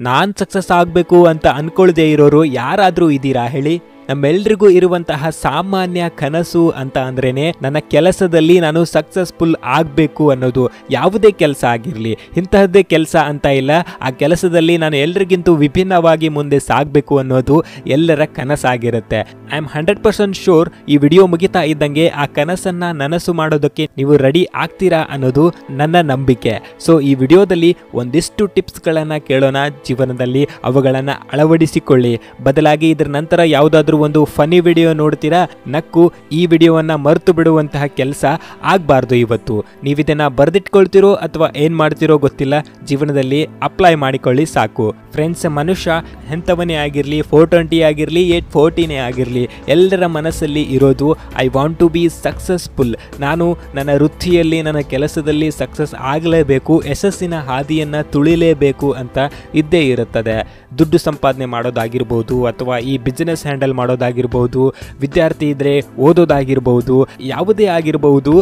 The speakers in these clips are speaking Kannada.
ನಾನ್ ಸಕ್ಸಸ್ ಆಗಬೇಕು ಅಂತ ಅಂದ್ಕೊಳ್ಳದೆ ಇರೋರು ಯಾರಾದರೂ ಇದ್ದೀರಾ ಹೇಳಿ? ನಮ್ಮೆಲ್ರಿಗೂ ಇರುವಂತಹ ಸಾಮಾನ್ಯ ಕನಸು ಅಂತ ಅಂದ್ರೇನೆ, ನನ್ನ ಕೆಲಸದಲ್ಲಿ ನಾನು ಸಕ್ಸಸ್ಫುಲ್ ಆಗಬೇಕು ಅನ್ನೋದು. ಯಾವುದೇ ಕೆಲಸ ಆಗಿರಲಿ, ಇಂತಹದ್ದೇ ಕೆಲಸ ಅಂತ ಇಲ್ಲ. ಆ ಕೆಲಸದಲ್ಲಿ ನಾನು ಎಲ್ರಿಗಿಂತ ವಿಭಿನ್ನವಾಗಿ ಮುಂದೆ ಸಾಗಬೇಕು ಅನ್ನೋದು ಎಲ್ಲರ ಕನಸಾಗಿರುತ್ತೆ. I am hundred percent sure ಈ ವಿಡಿಯೋ ಮುಗಿತಾ ಇದ್ದಂಗೆ ಆ ಕನಸನ್ನ ನನಸು ಮಾಡೋದಕ್ಕೆ ನೀವು ರೆಡಿ ಆಗ್ತೀರಾ ಅನ್ನೋದು ನನ್ನ ನಂಬಿಕೆ. ಸೊ ಈ ವಿಡಿಯೋದಲ್ಲಿ ಒಂದಿಷ್ಟು ಟಿಪ್ಸ್ಗಳನ್ನು ಕೇಳೋಣ. ಜೀವನದಲ್ಲಿ ಅವುಗಳನ್ನು ಅಳವಡಿಸಿಕೊಳ್ಳಿ. ಬದಲಾಗಿ ಇದರ ನಂತರ ಯಾವುದಾದ್ರೂ ಒಂದು ಫನಿ ವಿಡಿಯೋ ನೋಡ್ತೀರಾ? ನಕ್ಕು ಈ ವಿಡಿಯೋವನ್ನು ಮರೆತು ಬಿಡುವಂತಹ ಕೆಲಸ ಆಗಬಾರ್ದು ಇವತ್ತು. ನೀವಿದನ್ನು ಬರೆದಿಟ್ಕೊಳ್ತಿರೋ ಅಥವಾ ಏನು ಮಾಡ್ತಿರೋ ಗೊತ್ತಿಲ್ಲ. ಜೀವನದಲ್ಲಿ ಅಪ್ಲೈ ಮಾಡಿಕೊಳ್ಳಿ ಸಾಕು. ಫ್ರೆಂಡ್ಸ್ ಮನುಷ್ಯ ಎಂಥವನೇ ಆಗಿರಲಿ ಫೋರ್ ಟ್ವೆಂಟಿ ಆಗಿರಲಿ, ಏಟ್ ಫೋರ್ಟಿನೇ ಆಗಿರಲಿ, ಎಲ್ಲರ ಮನಸ್ಸಲ್ಲಿ ಇರೋದು I want to be successful ನಾನು ನನ್ನ ವೃತ್ತಿಯಲ್ಲಿ, ನನ್ನ ಕೆಲಸದಲ್ಲಿ ಸಕ್ಸಸ್ ಆಗಲೇಬೇಕು, ಯಶಸ್ಸಿನ ಹಾದಿಯನ್ನು ತುಳಿಲೇಬೇಕು ಅಂತ ಇದ್ದೇ ಇರುತ್ತದೆ. ದುಡ್ಡು ಸಂಪಾದನೆ ಮಾಡೋದಾಗಿರ್ಬೋದು ಅಥವಾ ಈ ಬಿಸ್ನೆಸ್ ಹ್ಯಾಂಡಲ್ ಮಾಡೋದಾಗಿರ್ಬೋದು, ವಿದ್ಯಾರ್ಥಿ ಇದ್ದರೆ ಓದೋದಾಗಿರ್ಬೋದು, ಯಾವುದೇ ಆಗಿರ್ಬೋದು,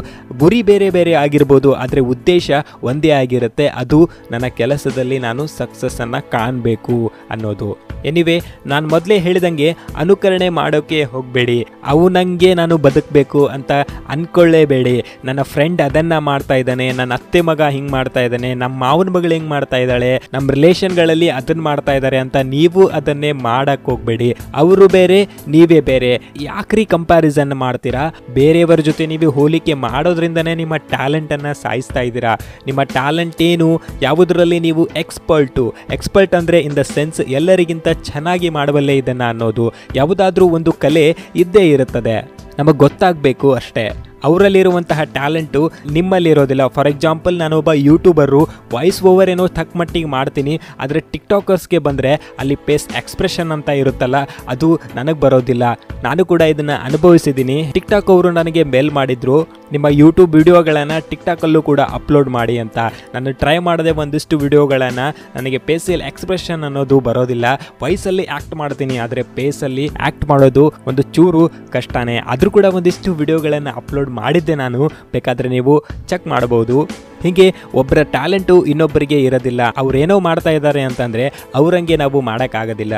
ಗುರಿ ಬೇರೆ ಬೇರೆ ಆಗಿರ್ಬೋದು, ಆದರೆ ಉದ್ದೇಶ ಒಂದೇ ಆಗಿರುತ್ತೆ. ಅದು ನನ್ನ ಕೆಲಸದಲ್ಲಿ ನಾನು ಸಕ್ಸಸ್ಸನ್ನು ಕಾಣಬೇಕು ಅನ್ನೋದು. ಎನಿವೆ ನಾನು ಮೊದಲೇ ಹೇಳಿದಂಗೆ ಅನುಕರಣೆ ಮಾಡೋಕ್ಕೆ ಹೋಗಬೇಡಿ. ಅವು ನನಗೆ ನಾನು ಬದುಕಬೇಕು ಅಂತ ಅಂದ್ಕೊಳ್ಳೇಬೇಡಿ ನನ್ನ ಫ್ರೆಂಡ್ ಅದನ್ನು ಮಾಡ್ತಾ ಇದ್ದಾನೆ, ನನ್ನ ಅತ್ತೆ ಮಗ ಹಿಂಗೆ ಮಾಡ್ತಾ ಇದ್ದಾನೆ, ನಮ್ಮ ಮಾವನ ಮಗಳು ಹಿಂಗೆ ಮಾಡ್ತಾ ಇದ್ದಾಳೆ, ನಮ್ಮ ರಿಲೇಷನ್ಗಳಲ್ಲಿ ಅದನ್ನು ಮಾಡ್ತಾ ಇದ್ದಾರೆ ಅಂತ ನೀವು ಅದನ್ನೇ ಮಾಡೋಕ್ಕೆ ಹೋಗಬೇಡಿ. ಅವರು ಬೇರೆ ನೀವೇ ಬೇರೆ. ಯಾಕ್ರಿ ಕಂಪ್ಯಾರಿಸನ್ ಮಾಡ್ತೀರಾ? ಬೇರೆಯವರ ಜೊತೆ ನೀವು ಹೋಲಿಕೆ ಮಾಡೋದ್ರಿಂದನೇ ನಿಮ್ಮ ಟ್ಯಾಲೆಂಟನ್ನು ಸಾಯಿಸ್ತಾ ಇದ್ದೀರಾ? ನಿಮ್ಮ ಟ್ಯಾಲೆಂಟ್ ಏನು? ಯಾವುದರಲ್ಲಿ ನೀವು ಎಕ್ಸ್ಪರ್ಟು ಎಕ್ಸ್ಪರ್ಟ್ ಅಂದರೆ ಇನ್ ದ ಸೆನ್ಸ್ ಎಲ್ಲರಿಗಿಂತ ಚೆನ್ನಾಗಿ ಮಾಡಬಲ್ಲೆ ಇದನ್ನು ಅನ್ನೋದು. ಯಾವುದಾದ್ರೂ ಒಂದು ಕಲೆ ಇದ್ದೇ ಇರುತ್ತದೆ. ನಮಗೆ ಗೊತ್ತಾಗಬೇಕು ಅಷ್ಟೇ. ಅವರಲ್ಲಿರುವಂತಹ ಟ್ಯಾಲೆಂಟು ನಿಮ್ಮಲ್ಲಿರೋದಿಲ್ಲ. ಫಾರ್ ಎಕ್ಸಾಂಪಲ್ ನಾನೊಬ್ಬ ಯೂಟ್ಯೂಬರು ವಾಯ್ಸ್ ಓವರ್ ಏನೋ ತಕ್ಕ ಮಟ್ಟಿಗೆ ಮಾಡ್ತೀನಿ. ಆದರೆ ಟಿಕ್ಟಾಕರ್ಸ್ಗೆ ಬಂದರೆ ಅಲ್ಲಿ ಪೇಸ್ ಎಕ್ಸ್ಪ್ರೆಷನ್ ಅಂತ ಇರುತ್ತಲ್ಲ, ಅದು ನನಗೆ ಬರೋದಿಲ್ಲ. ನಾನು ಕೂಡ ಇದನ್ನು ಅನುಭವಿಸಿದ್ದೀನಿ. ಟಿಕ್ಟಾಕ್ ಅವರು ನನಗೆ ಮೇಲ್ ಮಾಡಿದ್ರು, ನಿಮ್ಮ ಯೂಟ್ಯೂಬ್ ವಿಡಿಯೋಗಳನ್ನು ಟಿಕ್ಟಾಕಲ್ಲೂ ಕೂಡ ಅಪ್ಲೋಡ್ ಮಾಡಿ ಅಂತ. ನಾನು ಟ್ರೈ ಮಾಡದೆ ಒಂದಿಷ್ಟು ವಿಡಿಯೋಗಳನ್ನು ನನಗೆ ಪೇಸಲ್ಲಿ ಎಕ್ಸ್ಪ್ರೆಷನ್ ಅನ್ನೋದು ಬರೋದಿಲ್ಲ. ವಾಯ್ಸಲ್ಲಿ ಆ್ಯಕ್ಟ್ ಮಾಡ್ತೀನಿ, ಆದರೆ ಪೇಸಲ್ಲಿ ಆ್ಯಕ್ಟ್ ಮಾಡೋದು ಒಂದು ಚೂರು ಕಷ್ಟನೇ. ಆದರೂ ಕೂಡ ಒಂದಿಷ್ಟು ವಿಡಿಯೋಗಳನ್ನು ಅಪ್ಲೋಡ್ ಮಾಡಿದ್ದೆ ನಾನು. ಬೇಕಾದರೆ ನೀವು ಚೆಕ್ ಮಾಡಬಹುದು. ಹೀಗೆ ಒಬ್ಬರ ಟ್ಯಾಲೆಂಟು ಇನ್ನೊಬ್ಬರಿಗೆ ಇರೋದಿಲ್ಲ. ಅವರೇನೋ ಮಾಡ್ತಾ ಇದ್ದಾರೆ ಅಂತಂದರೆ ಅವರಂಗೆ ನಾವು ಮಾಡೋಕ್ಕಾಗೋದಿಲ್ಲ.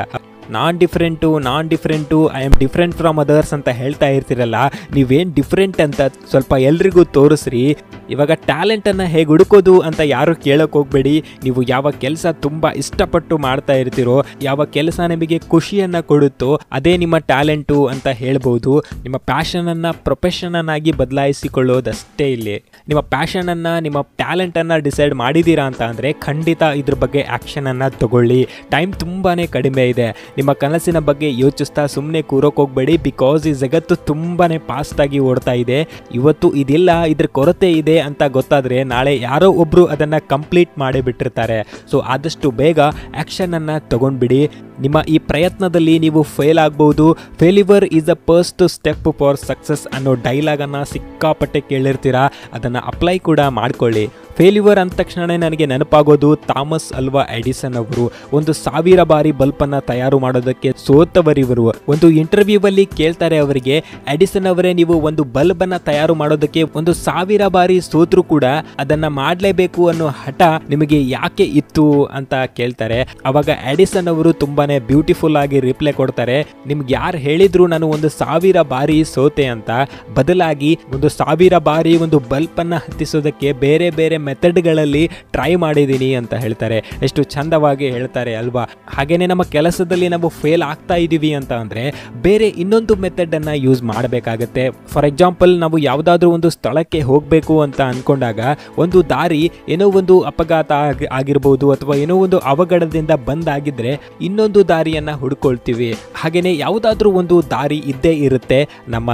ನಾನ್ different non different I am different from others ಅಂತ ಹೇಳ್ತಾ ಇರ್ತೀರಲ್ಲ, ನೀವೇನು ಡಿಫ್ರೆಂಟ್ ಅಂತ ಸ್ವಲ್ಪ ಎಲ್ರಿಗೂ ತೋರಿಸ್ರಿ. ಇವಾಗ ಟ್ಯಾಲೆಂಟನ್ನು ಹೇಗೆ ಹುಡುಕೋದು ಅಂತ ಯಾರು ಕೇಳೋಕೆ ಹೋಗಬೇಡಿ. ನೀವು ಯಾವ ಕೆಲಸ ತುಂಬ ಇಷ್ಟಪಟ್ಟು ಮಾಡ್ತಾ ಇರ್ತೀರೋ, ಯಾವ ಕೆಲಸ ನಿಮಗೆ ಖುಷಿಯನ್ನು ಕೊಡುತ್ತೋ, ಅದೇ ನಿಮ್ಮ ಟ್ಯಾಲೆಂಟು ಅಂತ ಹೇಳ್ಬೋದು. ನಿಮ್ಮ ಪ್ಯಾಷನನ್ನು ಪ್ರೊಫೆಷನನ್ನಾಗಿ ಬದಲಾಯಿಸಿಕೊಳ್ಳೋದಷ್ಟೇ ಇಲ್ಲಿ. ನಿಮ್ಮ ಪ್ಯಾಷನನ್ನು ನಿಮ್ಮ ಟ್ಯಾಲೆಂಟನ್ನು ಡಿಸೈಡ್ ಮಾಡಿದ್ದೀರಾ ಅಂತ ಅಂದರೆ ಖಂಡಿತ ಇದ್ರ ಬಗ್ಗೆ ಆ್ಯಕ್ಷನನ್ನು ತಗೊಳ್ಳಿ. ಟೈಮ್ ತುಂಬಾ ಕಡಿಮೆ ಇದೆ. ನಿಮ್ಮ ಕನಸಿನ ಬಗ್ಗೆ ಯೋಚಿಸ್ತಾ ಸುಮ್ಮನೆ ಕೂರೋಕೆ ಹೋಗಬೇಡಿ. ಬಿಕಾಸ್ ಈ ಜಗತ್ತು ತುಂಬಾ ಫಾಸ್ಟಾಗಿ ಓಡ್ತಾ ಇದೆ. ಇವತ್ತು ಇದಿಲ್ಲ, ಇದ್ರ ಕೊರತೆ ಇದೆ. ಅಂತ ಗೊತ್ತಾದರೆ ನಾಳೆ ಯಾರೋ ಒಬ್ಬರು ಅದನ್ನು ಕಂಪ್ಲೀಟ್ ಮಾಡಿ ಬಿಟ್ಟಿರ್ತಾರೆ. ಸೊ ಆದಷ್ಟು ಬೇಗ ಆ್ಯಕ್ಷನನ್ನು ತಗೊಂಡ್ಬಿಡಿ. ನಿಮ್ಮ ಈ ಪ್ರಯತ್ನದಲ್ಲಿ ನೀವು ಫೇಲ್ ಆಗ್ಬೋದು. Failure is a first step for success ಅನ್ನೋ ಡೈಲಾಗನ್ನು ಸಿಕ್ಕಾಪಟ್ಟೆ ಕೇಳಿರ್ತೀರಾ. ಅದನ್ನು ಅಪ್ಲೈ ಕೂಡ ಮಾಡ್ಕೊಳ್ಳಿ. ಫೇಲ್ಯೂವರ್ ಅಂದ ತಕ್ಷಣ ನನಗೆ ನೆನಪಾಗೋದು ಥಾಮಸ್ ಅಲ್ವಾ ಎಡಿಸನ್ ಅವರು. ಒಂದು ಸಾವಿರ ಬಾರಿ ಬಲ್ಬನ್ನು ತಯಾರು ಮಾಡೋದಕ್ಕೆ ಸೋತವರಿವರು. ಒಂದು ಇಂಟರ್ವ್ಯೂ ಅಲ್ಲಿ ಕೇಳ್ತಾರೆ ಅವರಿಗೆ, ಎಡಿಸನ್ ಅವರೇ, ನೀವು ಒಂದು ಬಲ್ಬನ್ನು ತಯಾರು ಮಾಡೋದಕ್ಕೆ ಒಂದು ಸಾವಿರ ಬಾರಿ ಸೋತರು ಕೂಡ ಅದನ್ನ ಮಾಡಲೇಬೇಕು ಅನ್ನೋ ಹಠ ನಿಮಗೆ ಯಾಕೆ ಇತ್ತು? ಅಂತ ಕೇಳ್ತಾರೆ. ಅವಾಗ ಎಡಿಸನ್ ಅವರು ತುಂಬಾನೇ ಬ್ಯೂಟಿಫುಲ್ ಆಗಿ ರಿಪ್ಲೈ ಕೊಡ್ತಾರೆ, ನಿಮ್ಗೆ ಯಾರು ಹೇಳಿದ್ರು ನಾನು ಒಂದು ಸಾವಿರ ಬಾರಿ ಸೋತೆ ಅಂತ? ಬದಲಾಗಿ ಒಂದು ಸಾವಿರ ಬಾರಿ ಒಂದು ಬಲ್ಬನ್ನು ಹತ್ತಿಸೋದಕ್ಕೆ ಬೇರೆ ಬೇರೆ ಮೆಥಡ್ಗಳಲ್ಲಿ ಟ್ರೈ ಮಾಡಿದ್ದೀನಿ ಅಂತ ಹೇಳ್ತಾರೆ. ಎಷ್ಟು ಚಂದವಾಗಿ ಹೇಳ್ತಾರೆ ಅಲ್ವಾ? ಹಾಗೇನೆ ನಮ್ಮ ಕೆಲಸದಲ್ಲಿ ನಾವು ಫೇಲ್ ಆಗ್ತಾ ಇದ್ದೀವಿ ಅಂತ ಅಂದರೆ ಬೇರೆ ಇನ್ನೊಂದು ಮೆಥಡನ್ನು ಯೂಸ್ ಮಾಡಬೇಕಾಗತ್ತೆ. ಫಾರ್ ಎಕ್ಸಾಂಪಲ್ ನಾವು ಯಾವುದಾದ್ರೂ ಒಂದು ಸ್ಥಳಕ್ಕೆ ಹೋಗಬೇಕು ಅಂತ ಅಂದ್ಕೊಂಡಾಗ ಒಂದು ದಾರಿ ಏನೋ ಒಂದು ಅಪಘಾತ ಆಗಿ ಆಗಿರ್ಬೋದು ಅಥವಾ ಏನೋ ಒಂದು ಅವಘಡದಿಂದ ಬಂದಾಗಿದ್ರೆ ಇನ್ನೊಂದು ದಾರಿಯನ್ನು ಹುಡ್ಕೊಳ್ತೀವಿ. ಹಾಗೆಯೇ ಯಾವುದಾದ್ರೂ ಒಂದು ದಾರಿ ಇದ್ದೇ ಇರುತ್ತೆ ನಮ್ಮ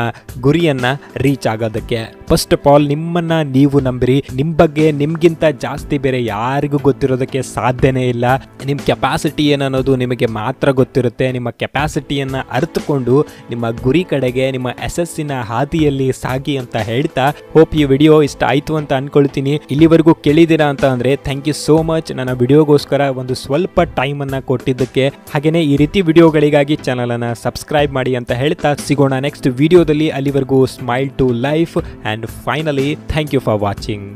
ಗುರಿಯನ್ನು ರೀಚ್ ಆಗೋದಕ್ಕೆ. ಫಸ್ಟ್ ಆಫ್ ಆಲ್ ನಿಮ್ಮನ್ನ ನೀವು ನಂಬಿರಿ. ನಿಮ್ಮ ಬಗ್ಗೆ ನಿಮ್ಗಿಂತ ಜಾಸ್ತಿ ಬೇರೆ ಯಾರಿಗೂ ಗೊತ್ತಿರೋದಕ್ಕೆ ಸಾಧ್ಯನೇ ಇಲ್ಲ. ನಿಮ್ಮ ಕೆಪಾಸಿಟಿ ಏನನ್ನೋದು ನಿಮಗೆ ಮಾತ್ರ ಗೊತ್ತಿರುತ್ತೆ. ನಿಮ್ಮ ಕೆಪಾಸಿಟಿಯನ್ನು ಅರ್ಥಕೊಂಡು ನಿಮ್ಮ ಗುರಿ ಕಡೆಗೆ, ನಿಮ್ಮ ಯಶಸ್ಸಿನ ಹಾದಿಯಲ್ಲಿ ಸಾಗಿ ಅಂತ ಹೇಳ್ತಾ ಹೋಪ್ ಈ ವಿಡಿಯೋ ಇಷ್ಟ ಆಯ್ತು ಅಂತ ಅನ್ಕೊಳ್ತೀನಿ. ಇಲ್ಲಿವರೆಗೂ ಕೇಳಿದ್ದೀರಾ ಅಂತ ಅಂದ್ರೆ ಥ್ಯಾಂಕ್ ಯು ಸೋ ಮಚ್ ನನ್ನ ವಿಡಿಯೋಗೋಸ್ಕರ ಒಂದು ಸ್ವಲ್ಪ ಟೈಮನ್ನು ಕೊಟ್ಟಿದ್ದಕ್ಕೆ. ಹಾಗೆಯೇ ಈ ರೀತಿ ವಿಡಿಯೋಗಳಿಗಾಗಿ ಚಾನಲನ್ನು ಸಬ್ಸ್ಕ್ರೈಬ್ ಮಾಡಿ ಅಂತ ಹೇಳ್ತಾ, ಸಿಗೋಣ ನೆಕ್ಸ್ಟ್ ವಿಡಿಯೋದಲ್ಲಿ ಅಲ್ಲಿವರೆಗೂ smile to life and finally thank you for watching